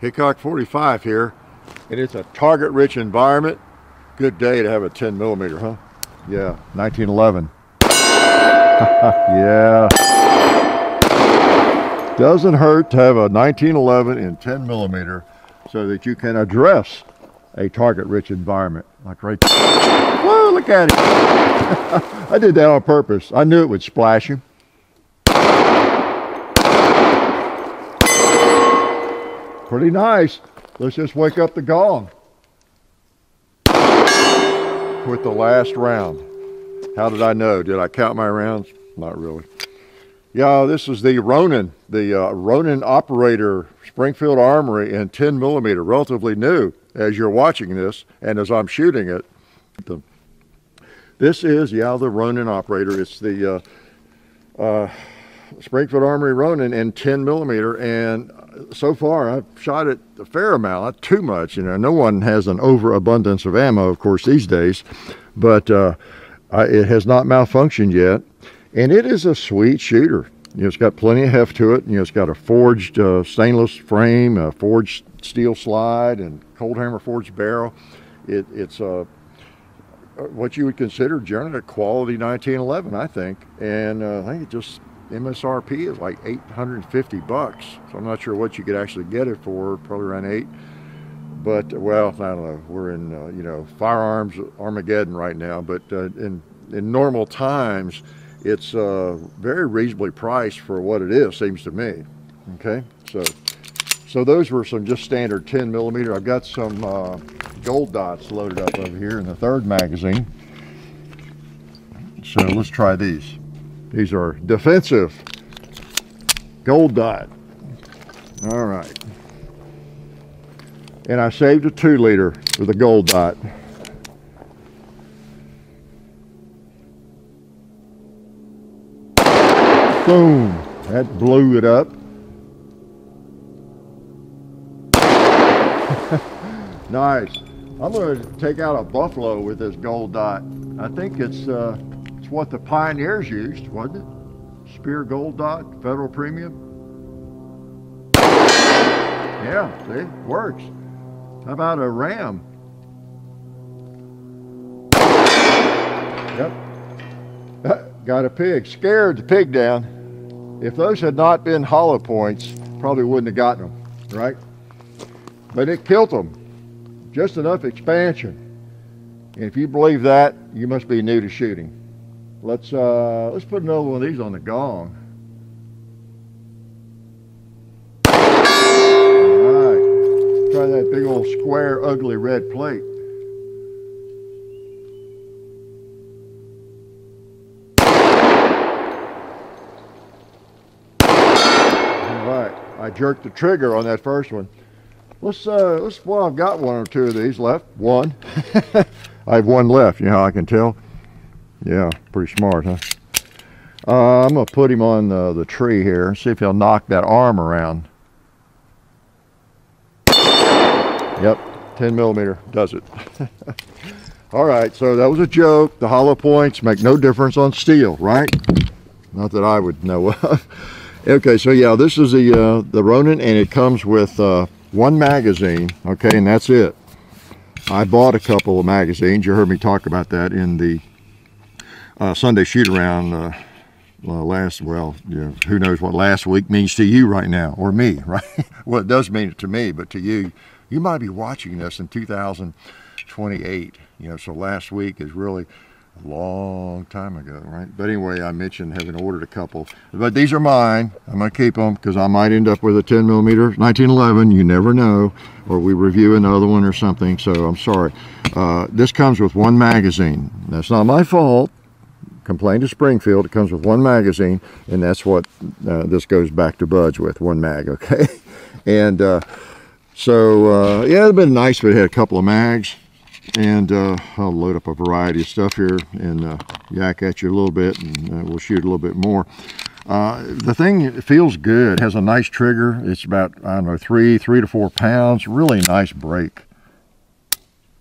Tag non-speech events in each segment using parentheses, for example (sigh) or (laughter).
Hickok 45 here, and it's a target-rich environment. Good day to have a 10 millimeter, huh? Yeah, 1911. (laughs) yeah. Doesn't hurt to have a 1911 in 10 millimeter so that you can address a target-rich environment. Like right there. Whoa, look at it. (laughs) I did that on purpose. I knew it would splash him. Pretty nice. Let's just wake up the gong with the last round. How did I know? Did I count my rounds? Not really. Yeah, this is the Ronin, the uh, Ronin operator Springfield Armory in 10 millimeter, relatively new as you're watching this and as I'm shooting it. This is, yeah, the Ronin operator. It's the uh, uh, Springfield Armory Ronin in 10 millimeter, and so far I've shot it a fair amount, not too much. You know, no one has an overabundance of ammo, of course, these days, but uh, I, it has not malfunctioned yet, and it is a sweet shooter. You know, it's got plenty of heft to it. You know, it's got a forged uh, stainless frame, a forged steel slide, and cold hammer forged barrel. It, it's uh, what you would consider generally a quality 1911, I think, and uh, I think it just MSRP is like 850 bucks. So I'm not sure what you could actually get it for, probably around eight. But well, I don't know. We're in uh, you know firearms Armageddon right now, but uh, in in normal times, it's uh, very reasonably priced for what it is. Seems to me. Okay, so so those were some just standard 10 millimeter. I've got some uh, gold dots loaded up over here in the third magazine. So let's try these. These are defensive gold dot. All right. And I saved a two liter with a gold dot. Boom. That blew it up. (laughs) nice. I'm going to take out a buffalo with this gold dot. I think it's uh, it's what the pioneers used, wasn't it? Speer Gold Dot, Federal Premium. Yeah, see, works. How about a ram? Yep. Uh, got a pig. Scared the pig down. If those had not been hollow points, probably wouldn't have gotten them, right? But it killed them. Just enough expansion. And if you believe that, you must be new to shooting. Let's uh, let's put another one of these on the gong. All right, try that big old square, ugly red plate. All right, I jerked the trigger on that first one. Let's uh, let's well, I've got one or two of these left. One. (laughs) I have one left. You know how I can tell. Yeah, pretty smart, huh? Uh, I'm going to put him on uh, the tree here, see if he'll knock that arm around. Yep, 10 millimeter does it. (laughs) All right, so that was a joke. The hollow points make no difference on steel, right? Not that I would know of. (laughs) okay, so yeah, this is the uh, the Ronin, and it comes with uh, one magazine, okay, and that's it. I bought a couple of magazines. You heard me talk about that in the uh, Sunday shoot around uh, last, well, you know, who knows what last week means to you right now, or me, (laughs) right? well, it does mean it to me, but to you, you might be watching this in 2028. You know, so last week is really a long time ago, right? But anyway, I mentioned having ordered a couple, but these are mine. I'm gonna keep them because I might end up with a 10 millimeter 1911. You never know, or we review another one or something. So I'm sorry. Uh, this comes with one magazine. That's not my fault complain to Springfield. It comes with one magazine, and that's what uh, this goes back to Buds with, one mag, (laughs) okay? and uh, so, uh, yeah, it'd been nice if it had a couple of mags. And uh, I'll load up a variety of stuff here and uh, yak at you a little bit, and uh, we'll shoot a little bit more. the thing feels good, has a nice trigger. It's about, I don't know, three, three to four pounds. Really nice break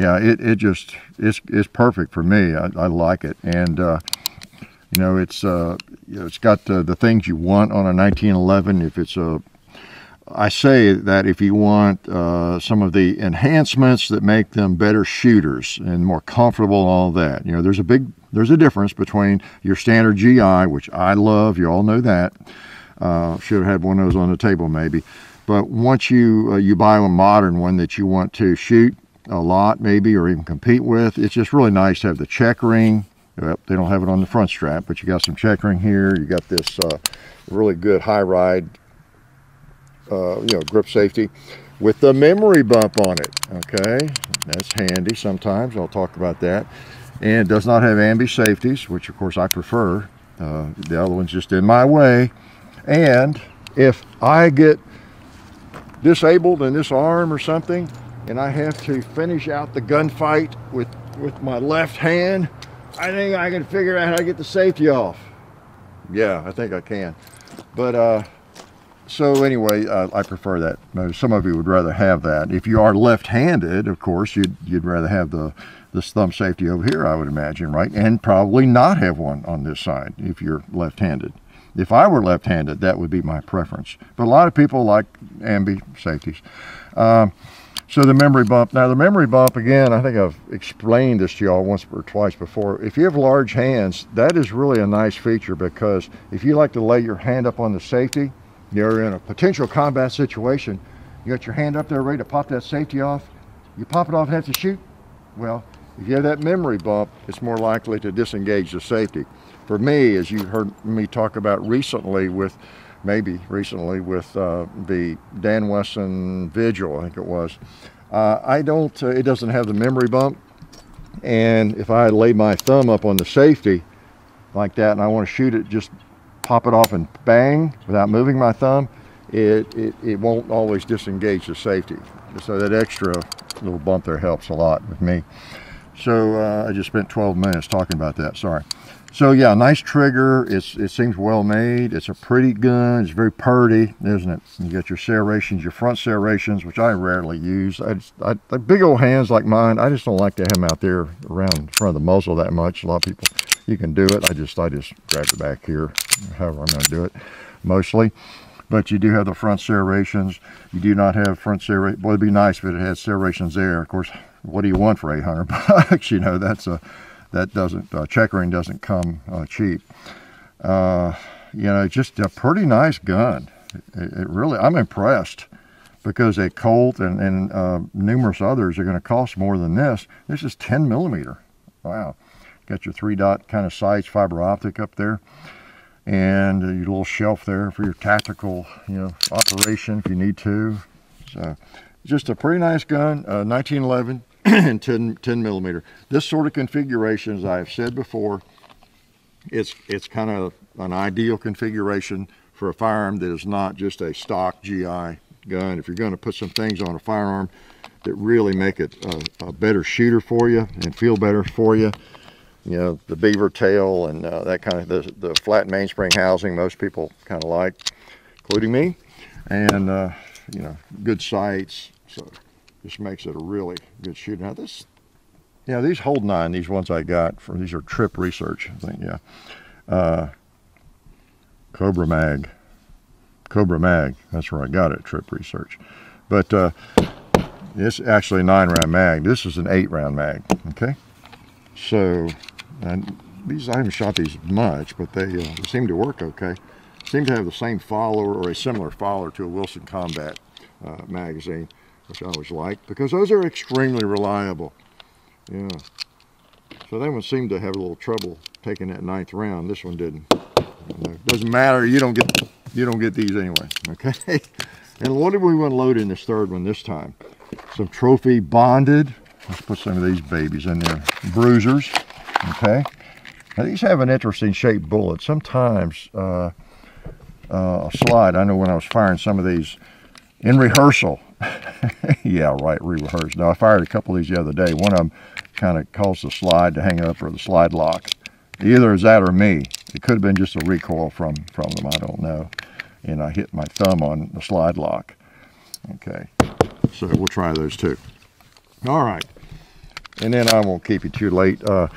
yeah, it, it just it's it's perfect for me. I, I like it, and uh, you know, it's uh, you know, it's got the, the things you want on a 1911. If it's a I say that if you want uh, some of the enhancements that make them better shooters and more comfortable and all that, you know, there's a big there's a difference between your standard GI, which I love. You all know that. Uh, should have had one of those on the table maybe. But once you uh, you buy a modern one that you want to shoot a lot maybe or even compete with, it's just really nice to have the checkering. Well, they don't have it on the front strap, but you got some checkering here. You got this uh, really good high ride, uh, you know, grip safety with the memory bump on it. Okay, that's handy sometimes. I'll talk about that. And it does not have ambi safeties, which of course I prefer. Uh, the other one's just in my way. And if I get disabled in this arm or something, and I have to finish out the gunfight with, with my left hand, I think I can figure out how to get the safety off. Yeah, I think I can. But, uh, so anyway, uh, I prefer that. Some of you would rather have that. If you are left-handed, of course, you'd, you'd rather have the this thumb safety over here, I would imagine, right? And probably not have one on this side if you're left-handed. If I were left-handed, that would be my preference. But a lot of people like ambi safeties. Um, so the memory bump, now the memory bump, again, I think I've explained this to y'all once or twice before. If you have large hands, that is really a nice feature because if you like to lay your hand up on the safety, you're in a potential combat situation, you got your hand up there ready to pop that safety off, you pop it off and have to shoot, well, if you have that memory bump, it's more likely to disengage the safety. For me, as you heard me talk about recently with, maybe recently with uh, the Dan Wesson Vigil, I think it was, uh, I don't, uh, it doesn't have the memory bump. And if I lay my thumb up on the safety like that and I want to shoot it, just pop it off and bang without moving my thumb, it, it, it won't always disengage the safety. So that extra little bump there helps a lot with me. So uh, I just spent 12 minutes talking about that, sorry. So yeah, nice trigger. It's, it seems well made. It's a pretty gun. It's very purty, isn't it? You got your serrations, your front serrations, which I rarely use. I I, big old hands like mine, I just don't like to have them out there around in front of the muzzle that much. A lot of people, you can do it. I just, I just grab it back here, however I'm to do it, mostly. But you do have the front serrations. You do not have front serrations. Well, it'd be nice if it had serrations there. Of course, what do you want for 800 (laughs) bucks? You know, that's a, that doesn't, uh, checkering doesn't come uh, cheap. Uh, you know, just a pretty nice gun. It, it, really, I'm impressed because a Colt and, and uh, numerous others are going to cost more than this. This is 10 millimeter. Wow. Got your three dot kind of sights, fiber optic up there and your little shelf there for your tactical, you know, operation if you need to. So just a pretty nice gun, uh, 1911 and (clears throat) 10, 10 millimeter. This sort of configuration, as I've said before, it's, it's kind of an ideal configuration for a firearm that is not just a stock GI gun. If you're going to put some things on a firearm that really make it a, a better shooter for you and feel better for you, you know, the beaver tail and uh, that kind of, the, the flat mainspring housing most people kind of like, including me. And, uh, you know, good sights. So this makes it a really good shooter. Now this, yeah, these hold nine, these ones I got from, these are Tripp Research, I think, yeah. Uh, Cobra Mag. Cobra Mag, that's where I got it, Tripp Research. But uh, it's actually a nine round mag. This is an eight round mag, okay? So, and these, I haven't shot these much, but they, uh, they seem to work okay. Seem to have the same follower or a similar follower to a Wilson Combat uh, magazine which I always like, because those are extremely reliable. Yeah. So that one seemed to have a little trouble taking that ninth round. This one didn't. Doesn't matter. You don't get you don't get these anyway. Okay. (laughs) And what did we want to load in this third one this time? Some trophy bonded. Let's put some of these babies in there. Bruisers. Okay. Now these have an interesting shaped bullet. Sometimes uh, uh, a slide. I know when I was firing some of these in rehearsal, (laughs) yeah, right, re-rehearsed. Now, I fired a couple of these the other day. One of them kind of caused the slide to hang up or the slide lock. Either is that or me. It could have been just a recoil from, from them, I don't know. And I hit my thumb on the slide lock. Okay, so we'll try those too. All right, and then I won't keep you too late. Uh,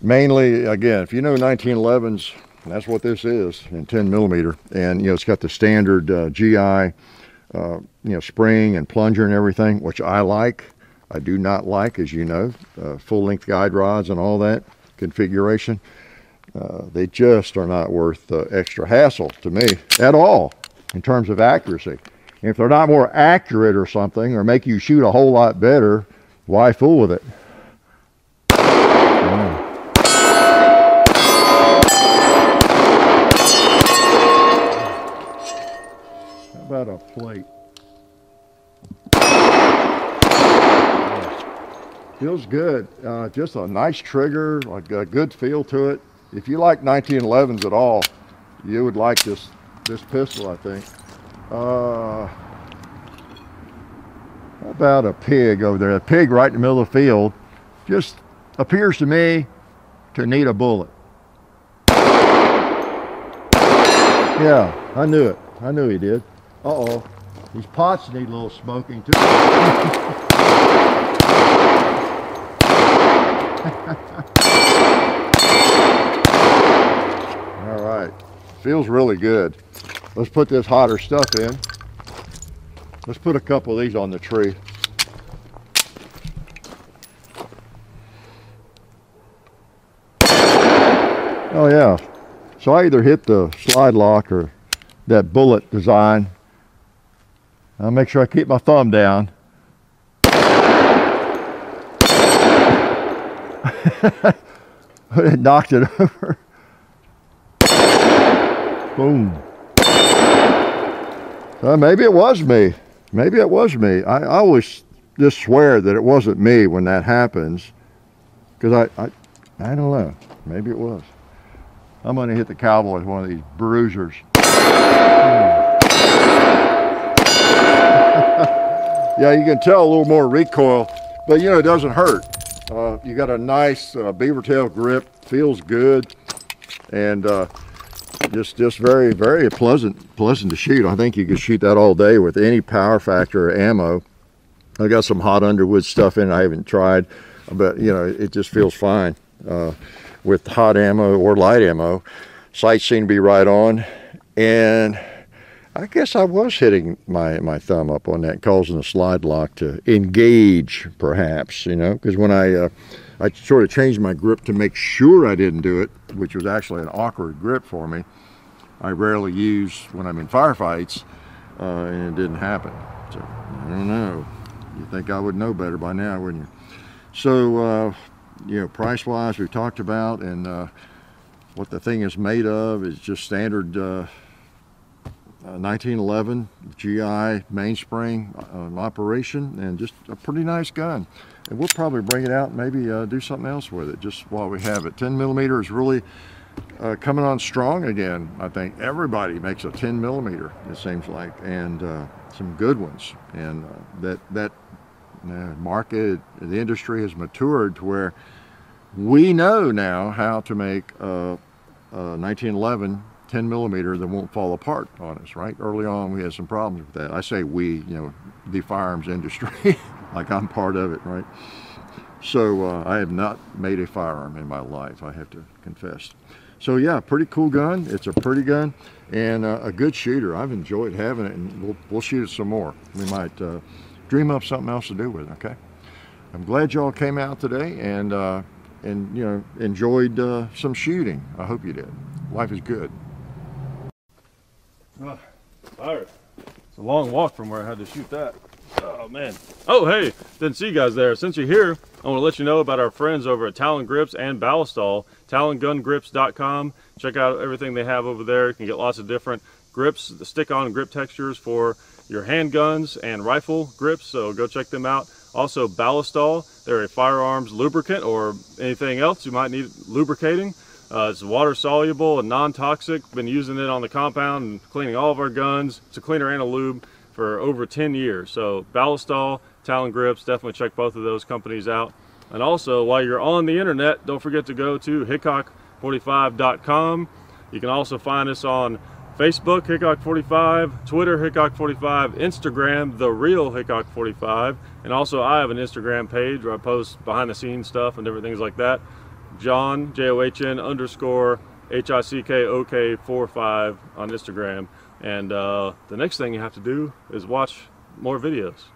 mainly, again, if you know 1911s, that's what this is in 10 millimeter. And, you know, it's got the standard uh, GI uh, you know, spring and plunger and everything, which I like. I do not like, as you know, uh, full-length guide rods and all that configuration. Uh, they just are not worth the extra hassle to me at all in terms of accuracy. If they're not more accurate or something or make you shoot a whole lot better, why fool with it? How about a plate? Feels good. Uh, just a nice trigger, like a good feel to it. If you like 1911s at all, you would like this this pistol, I think. Uh, about a pig over there? A pig right in the middle of the field just appears to me to need a bullet. Yeah, I knew it. I knew he did. Uh-oh. These pots need a little smoking too. (laughs) All right, feels really good. Let's put this hotter stuff in. Let's put a couple of these on the tree. Oh yeah, so I either hit the slide lock or that bullet design. I'll make sure I keep my thumb down. (laughs) it knocked it (laughs) over. Boom. Uh, maybe it was me. Maybe it was me. I, I always just swear that it wasn't me when that happens. Because I, I, I don't know. Maybe it was. I'm going to hit the cowboy with one of these bruisers. Yeah, you can tell a little more recoil, but you know, it doesn't hurt. Uh, you got a nice uh, beaver tail grip, feels good, and uh, just just very very pleasant pleasant to shoot. I think you could shoot that all day with any power factor or ammo. I got some hot Underwood stuff in. I haven't tried, but you know it just feels fine uh, with hot ammo or light ammo. Sights seem to be right on, and I guess I was hitting my, my thumb up on that, causing the slide lock to engage, perhaps, you know, because when I, uh, I sort of changed my grip to make sure I didn't do it, which was actually an awkward grip for me. I rarely use when I'm in firefights, uh, and it didn't happen. So, I don't know. You think I would know better by now, wouldn't you? So, uh, you know, price-wise, we've talked about, and uh, what the thing is made of is just standard uh, 1911 uh, GI mainspring uh, operation and just a pretty nice gun. And we'll probably bring it out and maybe uh, do something else with it just while we have it. 10 millimeter is really uh, coming on strong again. I think everybody makes a 10 millimeter, it seems like, and uh, some good ones. And that, that market, the industry has matured to where we know now how to make a 1911 10 millimeter that won't fall apart on us, right? Early on, we had some problems with that. I say we, you know, the firearms industry, (laughs) like I'm part of it, right? So uh, I have not made a firearm in my life, I have to confess. So yeah, pretty cool gun. It's a pretty gun and uh, a good shooter. I've enjoyed having it and we'll, we'll shoot it some more. We might uh, dream up something else to do with it, okay? I'm glad y'all came out today and, uh, and you know, enjoyed uh, some shooting. I hope you did. Life is good. Oh, tired. It's a long walk from where I had to shoot that. Oh man. Oh hey, didn't see you guys there. Since you're here, I want to let you know about our friends over at Talon Grips and Ballistol. TalonGunGrips.com. Check out everything they have over there. You can get lots of different grips, the stick-on grip textures for your handguns and rifle grips. So go check them out. Also Ballistol. They're a firearms lubricant or anything else you might need lubricating. Uh, it's water soluble and non-toxic. Been using it on the compound and cleaning all of our guns. It's a cleaner and a lube for over 10 years. So Ballistol, Talon Grips, definitely check both of those companies out. And also, while you're on the internet, don't forget to go to hickok45.com. You can also find us on Facebook, Hickok45, Twitter, Hickok45, Instagram, The Real Hickok45, and also I have an Instagram page where I post behind the scenes stuff and different things like that. John, J-O-H-N underscore H-I-C-K-O-K 45 on Instagram. And uh, the next thing you have to do is watch more videos.